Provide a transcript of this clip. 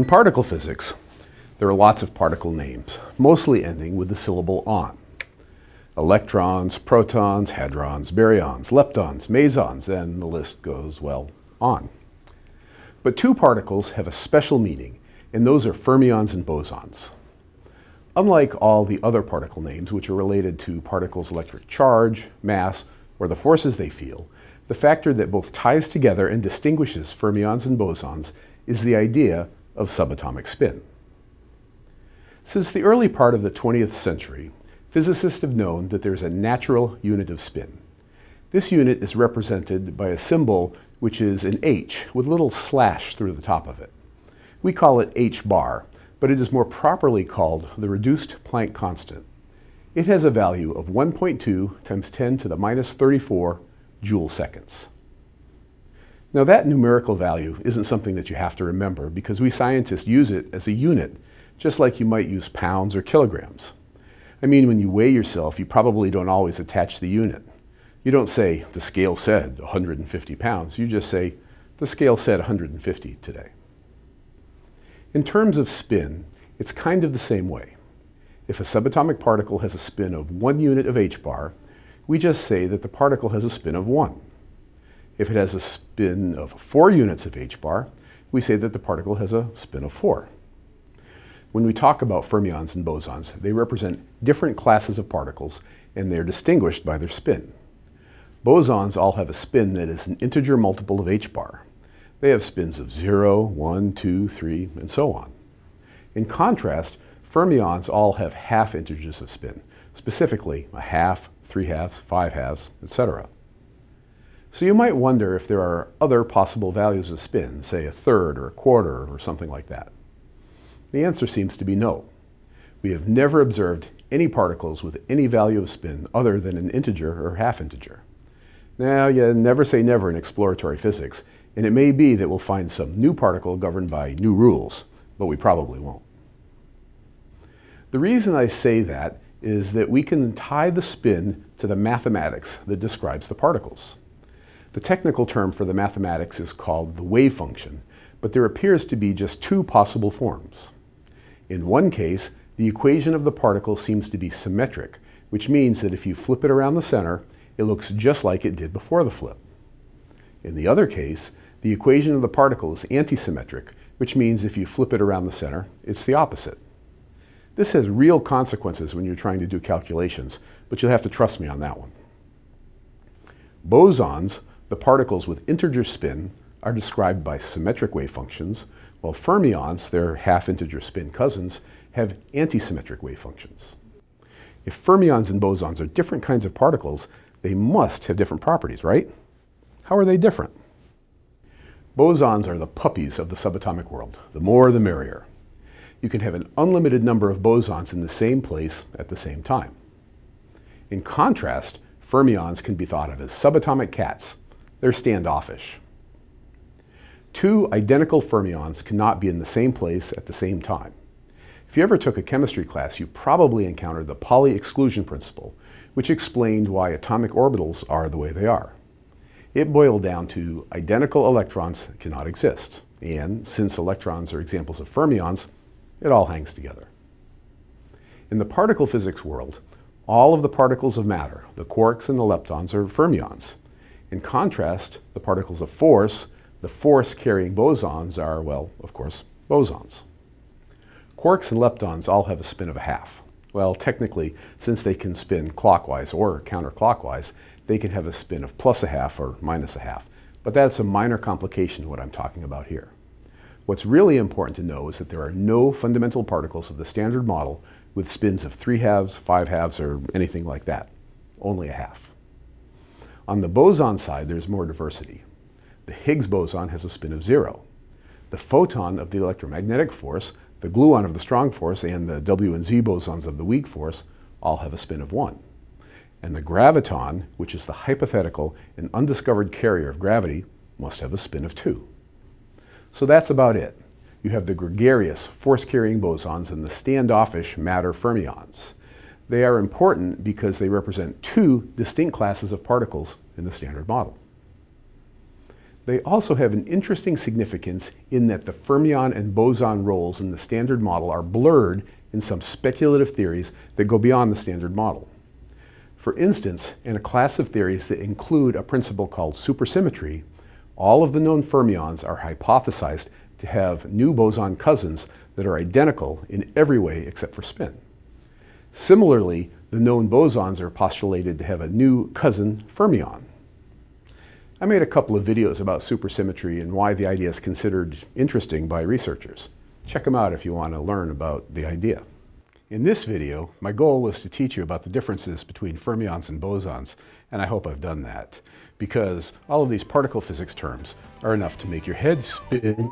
In particle physics, there are lots of particle names, mostly ending with the syllable on. Electrons, protons, hadrons, baryons, leptons, mesons, and the list goes, well, on. But two particles have a special meaning, and those are fermions and bosons. Unlike all the other particle names, which are related to particles' electric charge, mass, or the forces they feel, the factor that both ties together and distinguishes fermions and bosons is the idea of subatomic spin. Since the early part of the 20th century, physicists have known that there's a natural unit of spin. This unit is represented by a symbol which is an H with a little slash through the top of it. We call it h bar, but it is more properly called the reduced Planck constant. It has a value of 1.2 times 10 to the minus 34 joule seconds. Now that numerical value isn't something that you have to remember because we scientists use it as a unit just like you might use pounds or kilograms. I mean, when you weigh yourself, you probably don't always attach the unit. You don't say, the scale said 150 pounds. You just say, the scale said 150 today. In terms of spin, it's kind of the same way. If a subatomic particle has a spin of one unit of h bar, we just say that the particle has a spin of one. If it has a spin of four units of h bar, we say that the particle has a spin of four. When we talk about fermions and bosons, they represent different classes of particles, and they're distinguished by their spin. Bosons all have a spin that is an integer multiple of h bar. They have spins of 0, 1, 2, 3, and so on. In contrast, fermions all have half integers of spin, specifically a half, three halves, five halves, etc. So you might wonder if there are other possible values of spin, say a third or a quarter or something like that. The answer seems to be no. We have never observed any particles with any value of spin other than an integer or half integer. Now, you never say never in exploratory physics, and it may be that we'll find some new particle governed by new rules, but we probably won't. The reason I say that is that we can tie the spin to the mathematics that describes the particles. The technical term for the mathematics is called the wave function, but there appears to be just two possible forms. In one case, the equation of the particle seems to be symmetric, which means that if you flip it around the center, it looks just like it did before the flip. In the other case, the equation of the particle is antisymmetric, which means if you flip it around the center, it's the opposite. This has real consequences when you're trying to do calculations, but you'll have to trust me on that one. Bosons, the particles with integer spin, are described by symmetric wave functions, while fermions, their half-integer spin cousins, have antisymmetric wave functions. If fermions and bosons are different kinds of particles, they must have different properties, right? How are they different? Bosons are the puppies of the subatomic world. The more, the merrier. You can have an unlimited number of bosons in the same place at the same time. In contrast, fermions can be thought of as subatomic cats. They're standoffish. Two identical fermions cannot be in the same place at the same time. If you ever took a chemistry class, you probably encountered the Pauli exclusion principle, which explained why atomic orbitals are the way they are. It boiled down to identical electrons cannot exist, and since electrons are examples of fermions, it all hangs together. In the particle physics world, all of the particles of matter, the quarks and the leptons, are fermions. In contrast, the particles of force, the force-carrying bosons are, well, of course, bosons. Quarks and leptons all have a spin of a half. Well, technically, since they can spin clockwise or counterclockwise, they can have a spin of plus a half or minus a half. But that's a minor complication what I'm talking about here. What's really important to know is that there are no fundamental particles of the standard model with spins of three halves, five halves, or anything like that. Only a half. On the boson side, there's more diversity. The Higgs boson has a spin of zero. The photon of the electromagnetic force, the gluon of the strong force, and the W and Z bosons of the weak force all have a spin of one. And the graviton, which is the hypothetical and undiscovered carrier of gravity, must have a spin of two. So that's about it. You have the gregarious force-carrying bosons and the standoffish matter fermions. They are important because they represent two distinct classes of particles in the standard model. They also have an interesting significance in that the fermion and boson roles in the standard model are blurred in some speculative theories that go beyond the standard model. For instance, in a class of theories that include a principle called supersymmetry, all of the known fermions are hypothesized to have new boson cousins that are identical in every way except for spin. Similarly, the known bosons are postulated to have a new cousin fermion. I made a couple of videos about supersymmetry and why the idea is considered interesting by researchers. Check them out if you want to learn about the idea. In this video, my goal was to teach you about the differences between fermions and bosons, and I hope I've done that, because all of these particle physics terms are enough to make your head spin.